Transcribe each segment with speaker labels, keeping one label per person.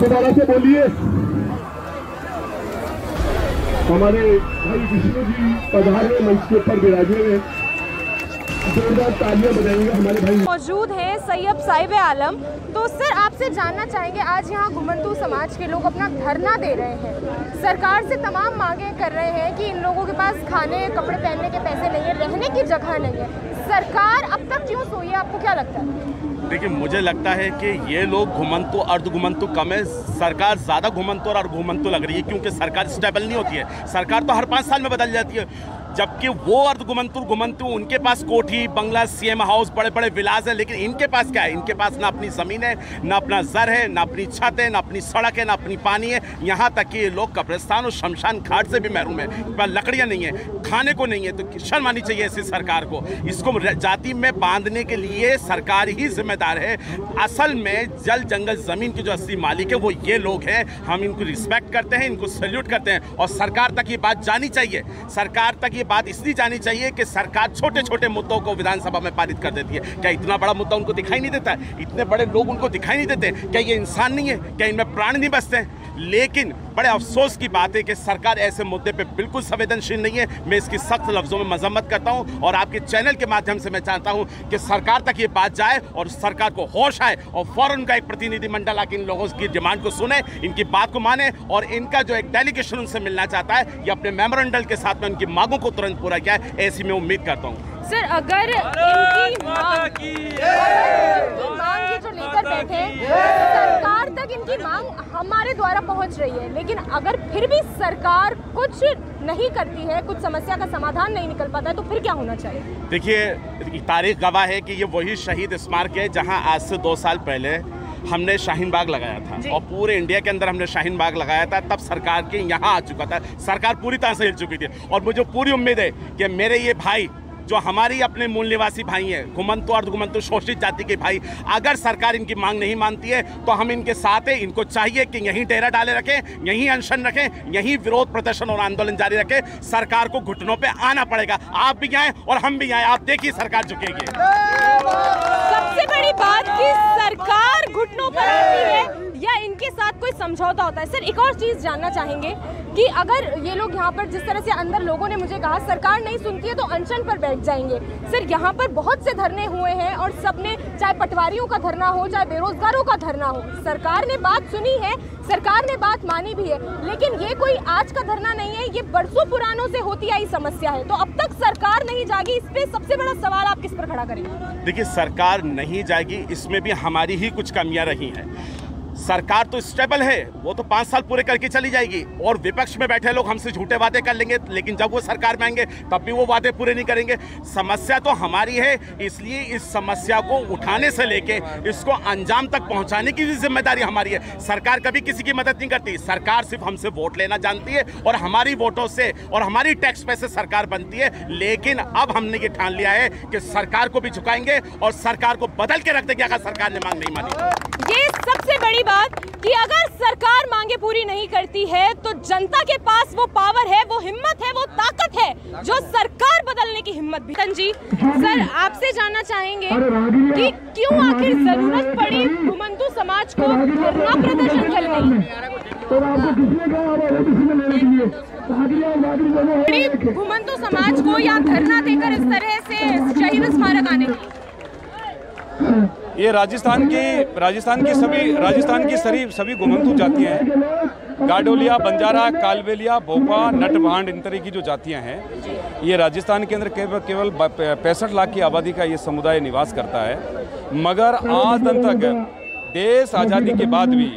Speaker 1: दोबारा से बोलिए। हमारे भाई विष्णु जी पधारे मंच के ऊपर विराजे हुए
Speaker 2: मौजूद हैं सैयद साहिब आलम। तो सर, आपसे जानना चाहेंगे, आज यहाँ घुमंतू समाज के लोग अपना धरना दे रहे हैं। सरकार से तमाम मांगे कर रहे हैं कि इन लोगों के पास खाने, कपड़े पहनने के पैसे नहीं है, रहने की जगह नहीं है। सरकार अब तक क्यों सोई है? आपको क्या लगता है?
Speaker 3: देखिए, मुझे लगता है कि ये लोग घुमंतु अर्ध घुमंतु कम है। सरकार ज़्यादा घुमंतु और अर्ध घुमंतु लग रही है, क्योंकि सरकार स्टेबल नहीं होती है। सरकार तो हर पाँच साल में बदल जाती है। जबकि वो अर्ध घुमंतु घुमंतु उनके पास कोठी, बंगला सीएम हाउस बड़े बड़े विलास है, लेकिन इनके पास क्या है? इनके पास ना अपनी ज़मीन है, ना अपना जर है, ना अपनी छत है, ना अपनी सड़क है, ना अपनी पानी है। यहाँ तक कि ये लोग कब्रिस्तान और शमशान घाट से भी महरूम है। पर लकड़ियाँ नहीं है, खाने को नहीं है तो शर्म आनी चाहिए ऐसी सरकार को। इसको जाति में बांधने के लिए सरकार ही जिम्मेदार है। असल में जल जंगल ज़मीन के जो असली मालिक है, वो ये लोग हैं। हम इनको रिस्पेक्ट करते हैं, इनको सल्यूट करते हैं। और सरकार तक ये बात जानी चाहिए। सरकार तक ये बात इसलिए जानी चाहिए कि सरकार छोटे छोटे मुद्दों को विधानसभा में पारित कर देती है। क्या इतना बड़ा मुद्दा उनको दिखाई नहीं देता? इतने बड़े लोग उनको दिखाई नहीं देते? क्या ये इंसान नहीं है? क्या इनमें प्राण नहीं बसते हैं? लेकिन बड़े अफसोस की बात है कि सरकार ऐसे मुद्दे पे बिल्कुल संवेदनशील नहीं है। मैं इसकी सख्त लफ्ज़ों में मजम्मत करता हूँ और आपके चैनल के माध्यम से मैं चाहता हूँ कि सरकार तक ये बात जाए और सरकार को होश आए और फ़ौरन का एक प्रतिनिधिमंडल आके इन लोगों की डिमांड को सुने इनकी बात को माने और इनका जो एक डेलीगेशन उनसे मिलना चाहता है ये अपने मेमोरेंडल के साथ में उनकी मांगों को तुरंत पूरा किया है ऐसी मैं उम्मीद करता हूँ।
Speaker 2: सर अगर इनकी मांग मांग जो लेकर बैठे इनकी मांग हमारे द्वारा पहुँच रही है लेकिन अगर फिर भी सरकार कुछ नहीं करती है कुछ समस्या का समाधान नहीं निकल पाता है तो फिर क्या होना चाहिए?
Speaker 3: देखिए तारीख गवाह है कि ये वही शहीद स्मारक है जहाँ आज से दो साल पहले हमने शाहीन बाग लगाया था और पूरे इंडिया के अंदर हमने शाहीन बाग लगाया था तब सरकार के यहाँ आ चुका था। सरकार पूरी तरह से हिल चुकी थी। और मुझे पूरी उम्मीद है कि मेरे ये भाई जो हमारी अपने मूल निवासी भाई हैं, घुमंतु और घुमंतु शोषित जाति के भाई, अगर सरकार इनकी मांग नहीं मानती है तो हम इनके साथ हैं, इनको चाहिए कि यहीं डेरा डाले रखें, यहीं अनशन रखें, यहीं विरोध प्रदर्शन और आंदोलन जारी रखें। सरकार को घुटनों पर आना पड़ेगा। आप भी आए और हम भी आए। आप देखिए, सरकार झुकेगी।
Speaker 2: सबसे बड़ी बात कि सरकार घुटनों पर आती है साथ कोई समझौता होता है। सर, एक और चीज़ जानना चाहेंगे कि अगर ये लोग यहाँ पर जिस तरह से अंदर लोगों ने मुझे कहा, सरकार नहीं सुनती है तो अनशन पर बैठ जाएँगे। सर, यहाँ पर बहुत से धरने हुए हैं और सबने, चाहे पटवारियों का धरना हो, चाहे बेरोजगारों का धरना हो, सरकार ने बात सुनी है, सरकार ने बात मानी भी है, लेकिन ये कोई आज का धरना नहीं है, ये बरसों पुरानों से होती आई समस्या है। तो अब तक सरकार नहीं जागी, इस पे सबसे बड़ा सवाल आप किस पर खड़ा करेंगे?
Speaker 3: देखिए, सरकार नहीं जाएगी इसमें भी हमारी ही कुछ कमियाँ रही हैं। सरकार तो स्टेबल है, वो तो पाँच साल पूरे करके चली जाएगी। और विपक्ष में बैठे लोग हमसे झूठे वादे कर लेंगे, लेकिन जब वो सरकार में आएँगे, तब भी वो वादे पूरे नहीं करेंगे। समस्या तो हमारी है, इसलिए इस समस्या को उठाने से लेके इसको अंजाम तक पहुँचाने की भी ज़िम्मेदारी हमारी है। सरकार कभी किसी की मदद नहीं करती। सरकार सिर्फ़ हमसे वोट लेना जानती है, और हमारी वोटों से और हमारी टैक्स पैसे सरकार बनती है। लेकिन अब हमने ये ठान लिया है कि सरकार को भी झुकाएँगे, और सरकार को बदल के रख देंगे, अगर सरकार ने मांग नहीं मानी।
Speaker 2: ये सबसे बड़ी बात कि अगर सरकार मांगे पूरी नहीं करती है तो जनता के पास वो पावर है वो हिम्मत है वो ताकत है जो सरकार बदलने की हिम्मत भी जी सर आपसे जानना चाहेंगे कि क्यों आखिर ज़रूरत पड़ी घुमंतु समाज को धरना प्रदर्शन करने की घुमंतु समाज को या धरना देकर इस तरह से शहीद स्मारक आने की।
Speaker 4: ये राजस्थान की राजस्थान की सभी राजस्थान की सभी सभी घुमंतु जातियाँ हैं। गाडोलिया, बंजारा कालबेलिया भोपा, नटभांड इन तरह की जो जातियाँ हैं, ये राजस्थान के अंदर केवल केवल पैंसठ लाख की आबादी का ये समुदाय निवास करता है। मगर आज तक देश आज़ादी के बाद भी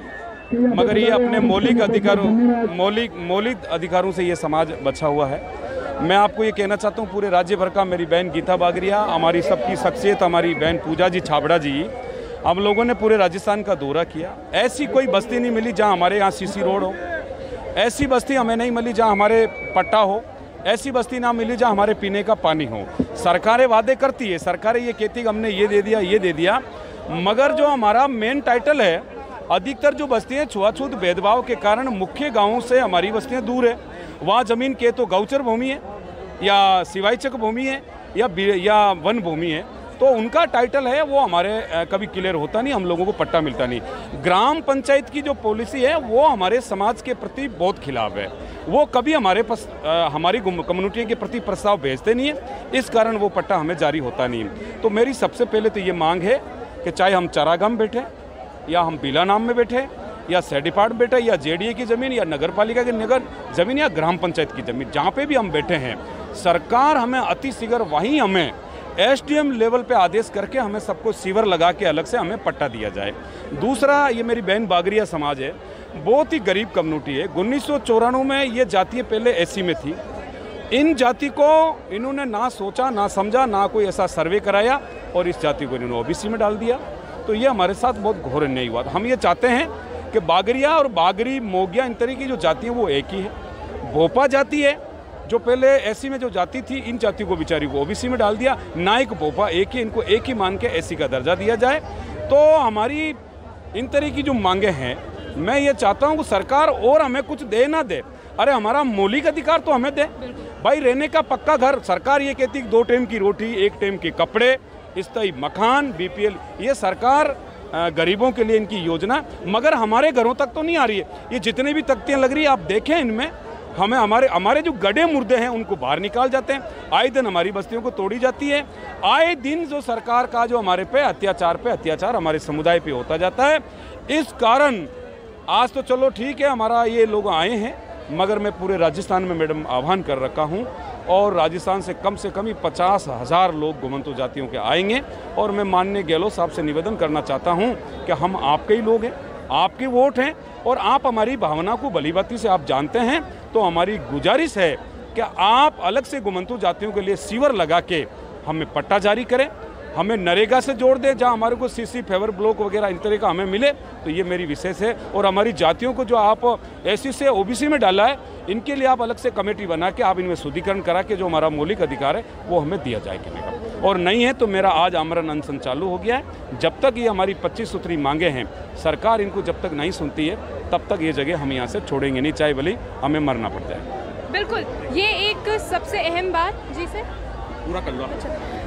Speaker 4: मगर ये अपने मौलिक अधिकारों मौलिक मौलिक अधिकारों से ये समाज बचा हुआ है। मैं आपको ये कहना चाहता हूँ, पूरे राज्य भर का मेरी बहन गीता बागरिया, हमारी सबकी शख्सियत, हमारी बहन पूजा जी छाबड़ा जी, हम लोगों ने पूरे राजस्थान का दौरा किया। ऐसी कोई बस्ती नहीं मिली जहाँ हमारे यहाँ सीसी रोड हो। ऐसी बस्ती हमें नहीं मिली जहाँ हमारे पट्टा हो। ऐसी बस्ती ना मिली जहाँ हमारे पीने का पानी हो। सरकारें वादे करती है, सरकारें ये कहती हमने ये दे दिया, ये दे दिया। मगर जो हमारा मेन टाइटल है, अधिकतर जो बस्तियाँ छुआछूत भेदभाव के कारण मुख्य गाँवों से हमारी बस्तियाँ दूर है। वहाँ ज़मीन के तो गौचर भूमि है, या सिवाईचक भूमि है, या या वन भूमि है तो उनका टाइटल है, वो हमारे कभी क्लियर होता नहीं, हम लोगों को पट्टा मिलता नहीं। ग्राम पंचायत की जो पॉलिसी है, वो हमारे समाज के प्रति बहुत खिलाफ है। वो कभी हमारे पास हमारी कम्युनिटी के प्रति प्रस्ताव भेजते नहीं है, इस कारण वो पट्टा हमें जारी होता नहीं है। तो मेरी सबसे पहले तो ये मांग है कि चाहे हम चरागाह में बैठे, या हम पीला नाम में बैठे या सर्टिफाइड बैठे या जेडीए की ज़मीन, या नगर पालिका की नगर ज़मीन, या ग्राम पंचायत की ज़मीन, जहाँ पे भी हम बैठे हैं। सरकार हमें अति शीघ्र वहीं हमें एसडीएम लेवल पे आदेश करके हमें सबको सीवर लगा के अलग से हमें पट्टा दिया जाए। दूसरा, ये मेरी बहन बागरिया समाज है, बहुत ही गरीब कम्युनिटी है। उन्नीस सौ चौरानवे में ये जातियाँ पहले एसी में थी। इन जाति को इन्होंने ना सोचा, ना समझा, ना कोई ऐसा सर्वे कराया और इस जाति को इन्होंने ओबीसी में डाल दिया। तो ये हमारे साथ बहुत घोर अन्याय हुआ हम ये चाहते हैं कि बागरिया और बागरी, मोगिया, इन तरह की जो जाति हैं, वो एक ही है। भोपा जाति है, जो पहले एसी में जो जाति थी, इन जातियों को बेचारी को ओबीसी में डाल दिया। नायक भोपा एक ही, इनको एक ही मान के एसी का दर्जा दिया जाए। तो हमारी इन तरह की जो मांगे हैं, मैं ये चाहता हूँ कि सरकार और हमें कुछ दे ना दे। अरे, हमारा मौलिक अधिकार तो हमें दे। भाई, रहने का पक्का घर, सरकार ये कहती कि दो टाइम की रोटी, एक टाइम के कपड़े स्थायी मकान, बीपीएल, ये सरकार गरीबों के लिए इनकी योजना, मगर हमारे घरों तक तो नहीं आ रही है। ये जितनी भी तख्तियाँ लग रही है, आप देखें इनमें, हमें हमारे हमारे जो गड़े मुर्दे हैं, उनको बाहर निकाल जाते हैं। आए दिन हमारी बस्तियों को तोड़ी जाती है। आए दिन जो सरकार का, जो हमारे पे अत्याचार पे अत्याचार हमारे समुदाय पे होता जाता है, इस कारण आज तो चलो ठीक है, हमारा ये लोग आए हैं, मगर मैं पूरे राजस्थान में मैडम आह्वान कर रखा हूँ और राजस्थान से कम से कम ही पचास हज़ार लोग घुमंतु जातियों के आएँगे। और मैं माननीय गहलोत साहब से निवेदन करना चाहता हूँ कि हम आपके ही लोग हैं, आपके वोट हैं, और आप हमारी भावना को भलीभांति से आप जानते हैं। तो हमारी गुजारिश है कि आप अलग से घुमंतु जातियों के लिए सीवर लगा के हमें पट्टा जारी करें हमें नरेगा से जोड़ दें जहाँ हमारे को सीसी फेवर ब्लॉक वगैरह इन तरह का हमें मिले तो ये मेरी विशेष है। और हमारी जातियों को जो आप एस से ओबीसी में डाला है इनके लिए आप अलग से कमेटी बना के आप इनमें शुद्धिकरण करा के जो हमारा मौलिक अधिकार है वो हमें दिया जाए कहने का और नहीं है तो मेरा आज आमरण अनशन चालू हो गया है। जब तक ये हमारी पच्चीस सूत्री मांगे हैं सरकार इनको जब तक नहीं सुनती है तब तक ये जगह हम यहाँ से छोड़ेंगे नहीं चाहे भले हमें मरना पड़ जाए।
Speaker 2: बिल्कुल ये एक सबसे अहम बात जी सर?
Speaker 3: पूरा कर लो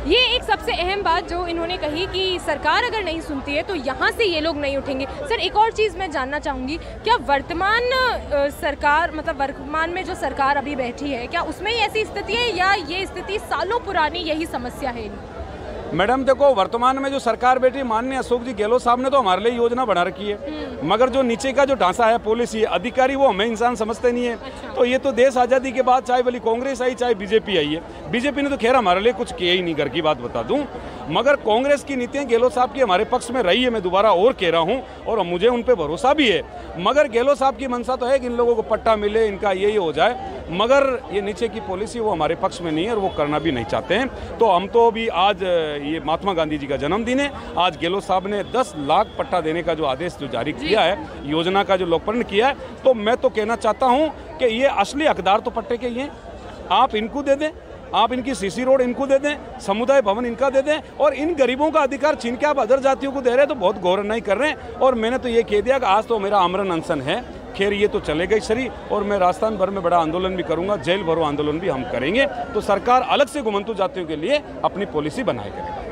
Speaker 2: ये एक सबसे अहम बात जो इन्होंने कही कि सरकार अगर नहीं सुनती है तो यहाँ से ये लोग नहीं उठेंगे। सर, एक और चीज़ मैं जानना चाहूँगी, क्या वर्तमान सरकार मतलब वर्तमान में जो सरकार अभी बैठी है, क्या उसमें ही ऐसी स्थिति है या ये स्थिति सालों पुरानी यही समस्या है? इनकी
Speaker 4: मैडम देखो वर्तमान में जो सरकार बैठी माननीय अशोक जी गहलोत साहब ने तो हमारे लिए योजना बना रखी है। मगर जो नीचे का जो ढांचा है पॉलिसी अधिकारी वो हमें इंसान समझते नहीं है। अच्छा। तो ये तो देश आज़ादी के बाद चाहे भली कांग्रेस आई चाहे बीजेपी आई है। बीजेपी ने तो खैर हमारे लिए कुछ किया ही नहीं घर की बात बता दूँ। मगर कांग्रेस की नीतियाँ गहलोत साहब की हमारे पक्ष में रही है मैं दोबारा और कह रहा हूँ और मुझे उन पर भरोसा भी है। मगर गहलोत साहब की मंशा तो है कि इन लोगों को पट्टा मिले इनका ये ये हो जाए। मगर ये नीचे की पॉलिसी वो हमारे पक्ष में नहीं है और वो करना भी नहीं चाहते हैं। तो हम तो अभी आज ये महात्मा गांधी जी का जन्मदिन है। आज गहलोत साहब ने 10 लाख पट्टा देने का जो आदेश जो जारी किया है योजना का जो लोकपर्ण किया है तो मैं तो कहना चाहता हूँ कि ये असली हकदार तो पट्टे के ही हैं। आप इनको दे दें आप इनकी सीसी रोड इनको दे दें समुदाय भवन इनका दे दें और इन गरीबों का अधिकार छीन के आप अदर जातियों को दे रहे हैं तो बहुत गौरव नहीं कर रहे हैं। और मैंने तो ये कह दिया कि आज तो मेरा आमरण अनशन है। खैर ये तो चलेगा ही सही और मैं राजस्थान भर में बड़ा आंदोलन भी करूँगा जेल भरो आंदोलन भी हम करेंगे। तो सरकार अलग से घुमंतु जातियों के लिए अपनी पॉलिसी बनाए करेगी।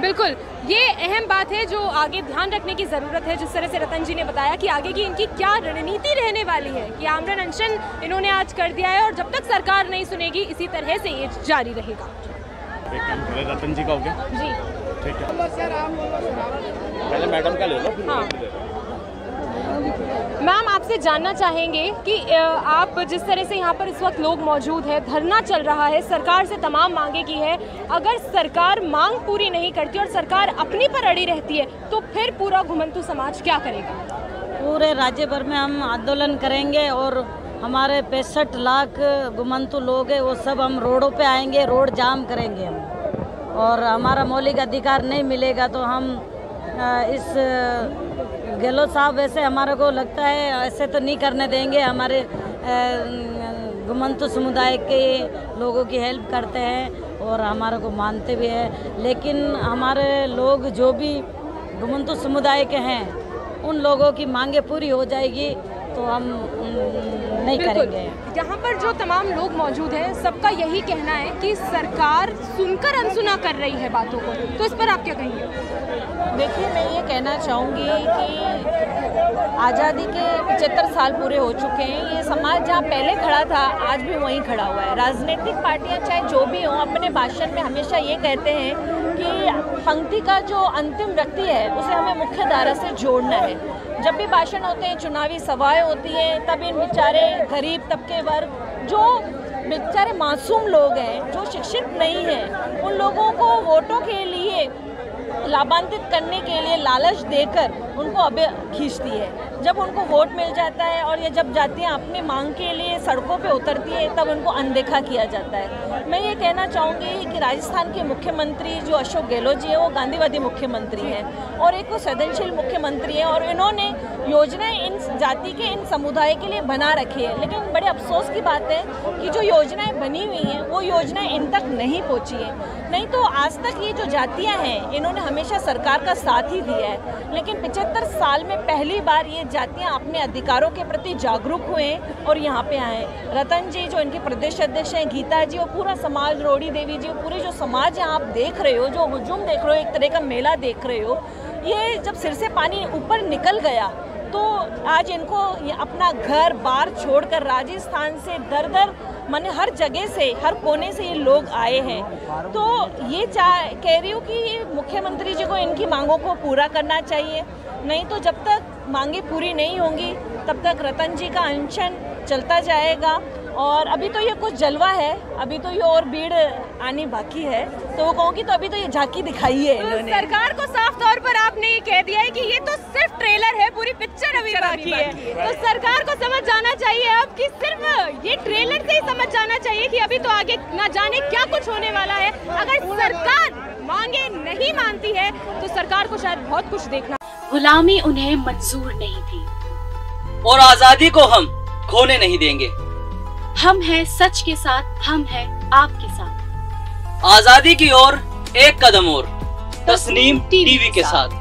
Speaker 2: बिल्कुल ये अहम बात है जो आगे ध्यान रखने की ज़रूरत है। जिस तरह से रतन जी ने बताया कि आगे की इनकी क्या रणनीति रहने वाली है कि आमरण अनशन इन्होंने आज कर दिया है और जब तक सरकार नहीं सुनेगी इसी तरह से ये जारी रहेगा।
Speaker 3: रतन जी का हो गया?
Speaker 2: जी।
Speaker 3: ठीक है। पहले मैडम का ले लो
Speaker 2: हाँ। मैम, आपसे जानना चाहेंगे कि आप जिस तरह से यहाँ पर इस वक्त लोग मौजूद हैं, धरना चल रहा है, सरकार से तमाम मांगे की है। अगर सरकार मांग पूरी नहीं करती और सरकार अपनी पर अड़ी रहती है तो फिर पूरा घुमंतु समाज क्या करेगा?
Speaker 5: पूरे राज्य भर में हम आंदोलन करेंगे और हमारे पैंसठ लाख गुमंतु लोग हैं, वो सब हम रोडों पे आएँगे, रोड जाम करेंगे हम। और हमारा मौलिक अधिकार नहीं मिलेगा तो हम इस गहलोत साहब, वैसे हमारे को लगता है ऐसे तो नहीं करने देंगे। हमारे घुमंतु समुदाय के लोगों की हेल्प करते हैं और हमारे को मानते भी हैं। लेकिन हमारे लोग जो भी घुमंतु समुदाय के हैं, उन लोगों की मांगे पूरी हो जाएगी तो हम नहीं करेंगे।
Speaker 2: यहाँ पर जो तमाम लोग मौजूद हैं सबका यही कहना है कि सरकार सुनकर अनसुना कर रही है बातों को। तो इस पर आप क्या कहेंगे?
Speaker 6: देखिए मैं ये कहना चाहूँगी कि आज़ादी के पचहत्तर साल पूरे हो चुके हैं। ये समाज जहाँ पहले खड़ा था आज भी वहीं खड़ा हुआ है। राजनीतिक पार्टियाँ चाहे जो भी हों अपने भाषण में हमेशा ये कहते हैं कि पंक्ति का जो अंतिम व्यक्ति है उसे हमें मुख्य धारा से जोड़ना है। जब भी भाषण होते हैं, चुनावी सभाएँ होती हैं तब इन बेचारे गरीब तबके वर्ग, जो बेचारे मासूम लोग हैं, जो शिक्षित नहीं हैं, उन लोगों को वोटों के लिए लाभान्वित करने के लिए लालच देकर उनको अबे खींचती है। जब उनको वोट मिल जाता है और ये जब जातियाँ अपनी मांग के लिए सड़कों पे उतरती है, तब उनको अनदेखा किया जाता है। मैं ये कहना चाहूँगी कि राजस्थान के मुख्यमंत्री जो अशोक गहलोत जी हैं, वो गांधीवादी मुख्यमंत्री हैं और एक वो संवेदनशील मुख्यमंत्री हैं और इन्होंने योजनाएँ इन जाति के, इन समुदाय के लिए बना रखी है। लेकिन बड़े अफसोस की बात है कि जो योजनाएँ बनी हुई हैं, वो योजनाएँ इन तक नहीं पहुँची है। नहीं तो आज तक ये जो जातियाँ हैं, इन्होंने हमेशा सरकार का साथ ही दिया है। लेकिन पिचहत्तर साल में पहली बार ये जातियाँ अपने अधिकारों के प्रति जागरूक हुए और यहाँ पे आए रतन जी जो इनके प्रदेश अध्यक्ष हैं, गीता जी और पूरा समाज, रोड़ी देवी जी, पूरे जो समाज यहाँ आप देख रहे हो, जो हुजूम देख रहे हो, एक तरह का मेला देख रहे हो, ये जब सिर से पानी ऊपर निकल गया तो आज इनको अपना घर बार छोड़कर राजस्थान से दर दर माने हर जगह से, हर कोने से ये लोग आए हैं। तो ये चाह कह रही हूँ कि मुख्यमंत्री जी को इनकी मांगों को पूरा करना चाहिए। नहीं तो जब तक मांगे पूरी नहीं होंगी, तब तक रतन जी का अनशन चलता जाएगा। और अभी तो ये कुछ जलवा है अभी तो ये और भीड़ आनी बाकी है। तो वो कहूँगी तो अभी तो ये झांकी दिखाई है
Speaker 2: तो
Speaker 6: इन्होंने।
Speaker 2: सरकार को साफ़ तौर पर आपने ये कह दिया है कि ये तो सिर्फ़ ट्रेलर है पूरी पिक्चर अभी बाकी है। तो सरकार को समझ जाना चाहिए अब कि सिर्फ़ ये ट्रेलर से ही समझ जाना चाहिए कि अभी तो आगे ना जाने क्या कुछ होने वाला है। अगर सरकार मांगे नहीं मानती है तो सरकार को शायद बहुत कुछ देखना।
Speaker 7: गुलामी उन्हें मंजूर नहीं थी।
Speaker 8: और आज़ादी को हम खोने नहीं देंगे।
Speaker 7: हम हैं सच के साथ हम हैं आपके साथ।
Speaker 8: आज़ादी की ओर एक कदम और। तस्नीम टीवी के साथ।